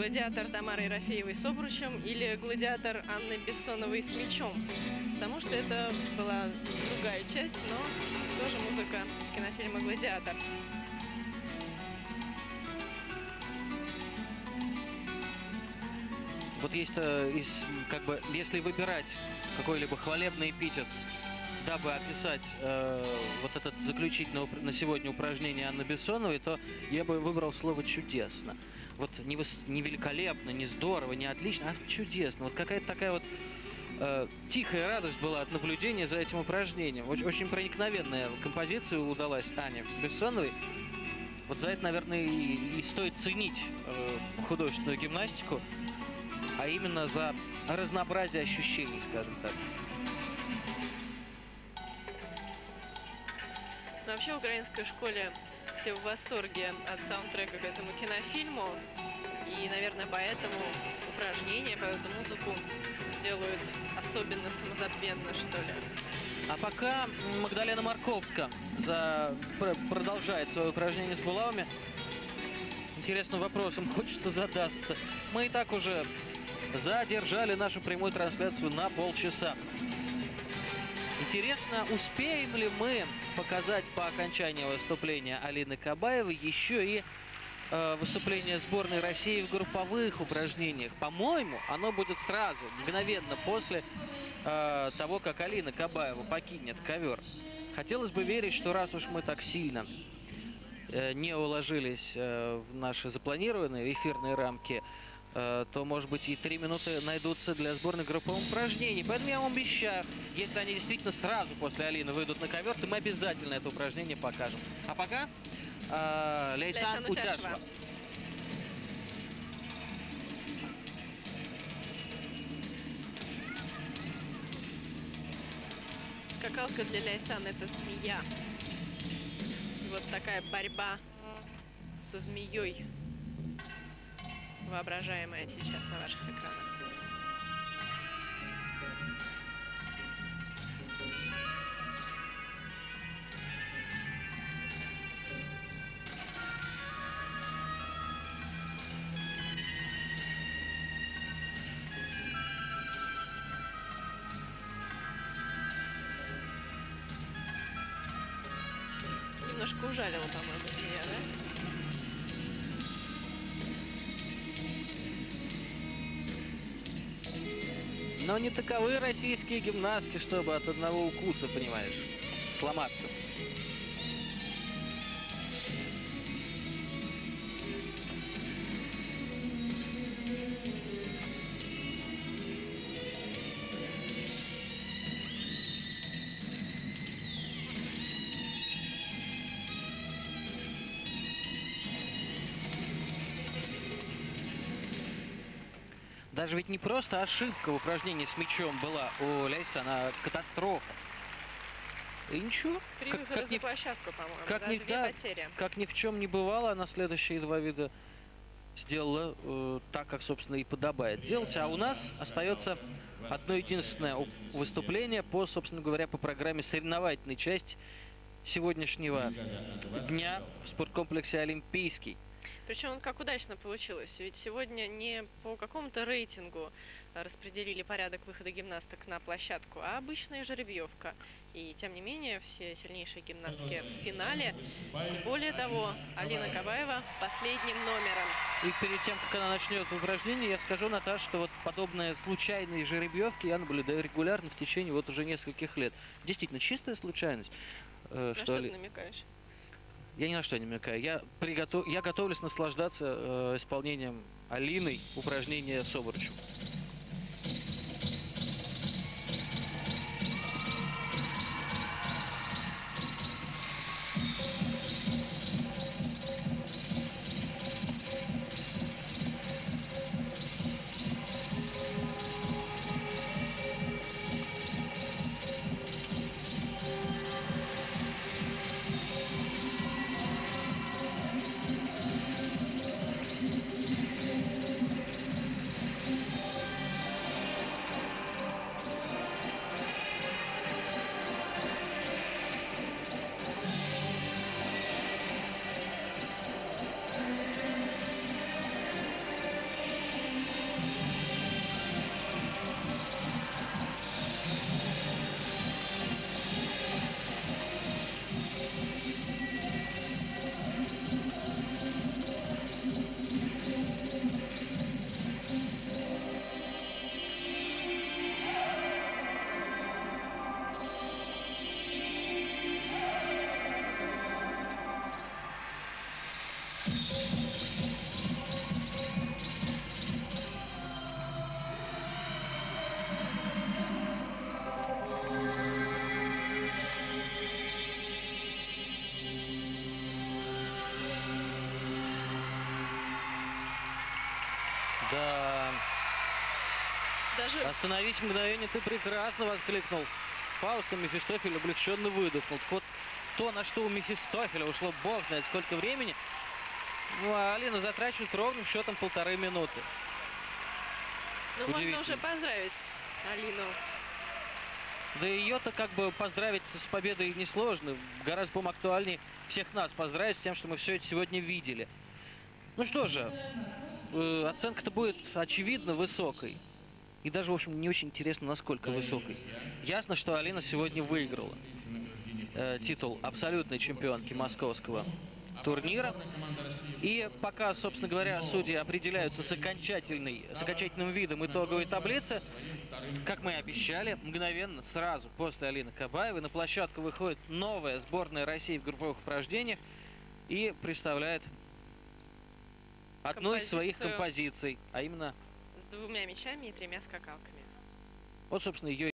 гладиатор Тамары Ерофеевой с обручем или гладиатор Анны Бессоновой с мечом. Потому что это была другая часть, но тоже музыка кинофильма «Гладиатор». Вот есть, э, из, как бы, если выбирать какой-либо хвалебный эпитет, дабы описать э, вот этот заключительное на сегодня упражнение Анны Бессоновой, то я бы выбрал слово «чудесно». Вот не, выс- не великолепно, не здорово, не отлично, а чудесно. Вот какая-то такая вот э, тихая радость была от наблюдения за этим упражнением. Очень, очень проникновенная композиция удалась Ане Бессоновой. Вот за это, наверное, и, и стоит ценить э, художественную гимнастику, а именно за разнообразие ощущений, скажем так. Но вообще в украинской школе все в восторге от саундтрека к этому кинофильму. И, наверное, поэтому упражнения, поэтому музыку делают особенно самозабвенно, что ли. А пока Магдалена Марковска за... пр- продолжает свое упражнение с булавами, интересным вопросом хочется задаться. Мы и так уже задержали нашу прямую трансляцию на полчаса. Интересно, успеем ли мы показать по окончании выступления Алины Кабаевой еще и э, выступление сборной России в групповых упражнениях? По-моему, оно будет сразу, мгновенно после э, того, как Алина Кабаева покинет ковер. Хотелось бы верить, что раз уж мы так сильно э, не уложились э, в наши запланированные эфирные рамки, э, то, может быть, и три минуты найдутся для сборной групповых упражнений. Поэтому я вам обещаю, если они действительно сразу после Алины выйдут на ковер, то мы обязательно это упражнение покажем. А пока Лейсан Лейсан Утяшева. Утяшева. Скакалка для Ляйсан это змея. И вот такая борьба со змеей. Воображаемая сейчас на ваших экранах. Немножко ужалила, по-моему, змея, да? Но не таковы российские гимнастки, чтобы от одного укуса, понимаешь, сломаться. Даже ведь не просто ошибка в упражнении с мячом была у Ляйсана, а катастрофа. И ничего. Три как- как ни- площадку, по-моему. как да, ни- да. потери. Как ни в чем не бывало, она следующие два вида сделала э, так, как, собственно, и подобает делать. А у нас остается одно единственное выступление по, собственно говоря, по программе соревновательной части сегодняшнего дня в спорткомплексе «Олимпийский». Причем как удачно получилось. Ведь сегодня не по какому-то рейтингу а, распределили порядок выхода гимнасток на площадку, а обычная жеребьевка. И тем не менее, все сильнейшие гимнастки в финале. И более того, Алина Кабаева последним номером. И перед тем, как она начнет упражнение, я скажу, Наташа, что вот подобные случайные жеребьевки я наблюдаю регулярно в течение вот уже нескольких лет. Действительно, чистая случайность. э, что что ты намекаешь? Я ни на что не намекаю. Я, приготов... я готовлюсь наслаждаться э, исполнением Алиной упражнения с обручем. Да, Даже остановись мгновение, ты прекрасно воскликнул. Фауст и Мефистофель облегченно выдохнул. Так Вот то, на что у Мефистофеля ушло бог знает сколько времени, ну, а Алина затрачивает ровным счетом полторы минуты. ну, можно уже поздравить Алину. Да ее-то как бы поздравить с победой несложно. Гораздо, по актуальнее всех нас поздравить с тем, что мы все это сегодня видели. Ну что же, э, оценка-то будет очевидно высокой. И даже, в общем, не очень интересно, насколько высокой. Ясно, что Алина сегодня выиграла э, титул абсолютной чемпионки московского турнира. И пока, собственно говоря, судьи определяются с, окончательной, с окончательным видом итоговой таблицы, как мы и обещали, мгновенно, сразу после Алины Кабаевой на площадку выходит новая сборная России в групповых упражнениях и представляет одну из своих композиций, а именно, С двумя мячами и тремя скакалками. вот, собственно, ее